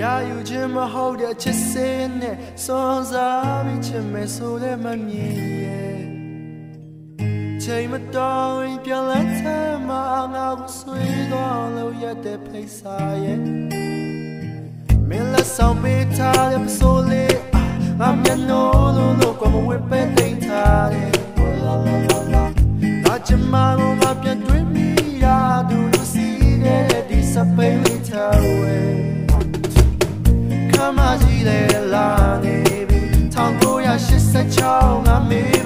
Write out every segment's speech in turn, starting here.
ရာယူခြင်းမဟုတ်တဲ့ချစ်စင်းနဲ့စွန်စားပြီးချစ်မယ်ဆိုလည်းမမြင်ရဲ့ချိန်မတော်ရင်ပြန်လဲချမ်းမငါကိုဆွေးသွားလို့ရတဲ့ဖိစာရဲ့မင်းလက်ဆောင်ပေးထားတဲ့ပစိုးလေးငါမျက်နှာလုံး 1986ငါမေး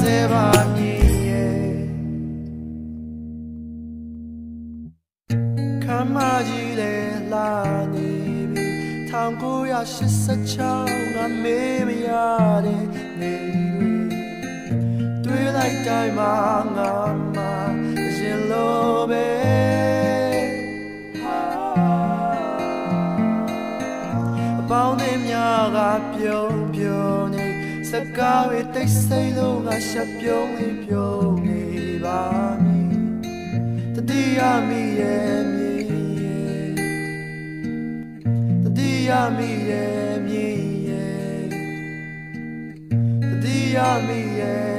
စေပါမြည်ရဲ့ခမကြီးလေလာနေပြီ1986ငါမေးမရတဲ့နေတွေတွေ့လိုက်တိုင်းမှာငါမှရင်လိုပဲအပေါင်းတွေများကပြုံးပြုံးနေ စကားတွေတိတ်ဆိတ်လို့ငါရှက်ပြုံးနေပြုံးနေပါမည်တတိယမိရဲ့မြေရဲ့တတိယမိရဲ့မြေရဲ့တတိယမိရဲ့